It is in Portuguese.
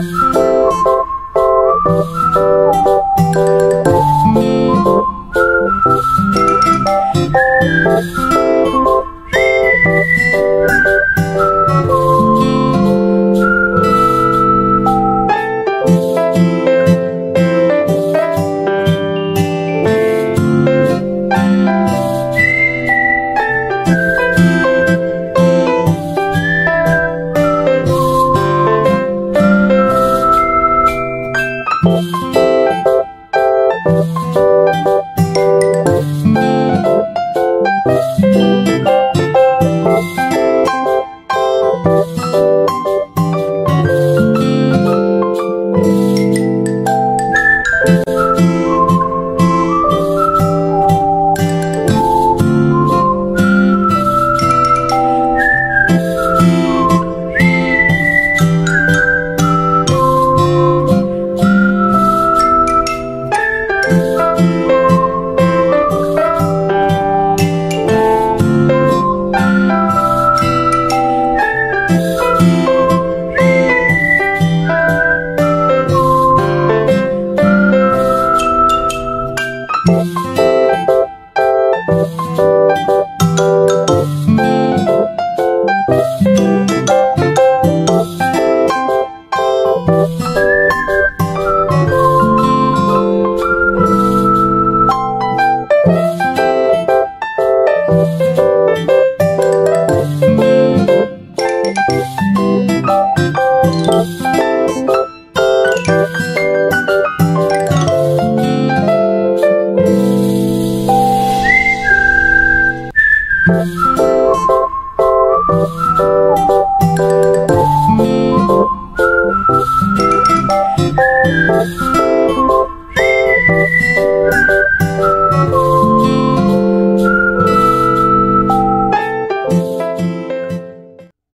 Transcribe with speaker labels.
Speaker 1: Música Bye. Thank you.